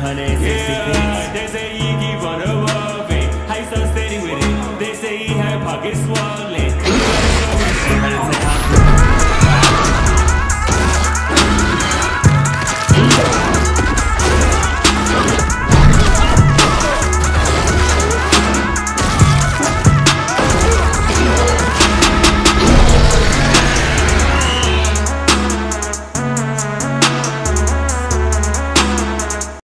Honey. Yeah,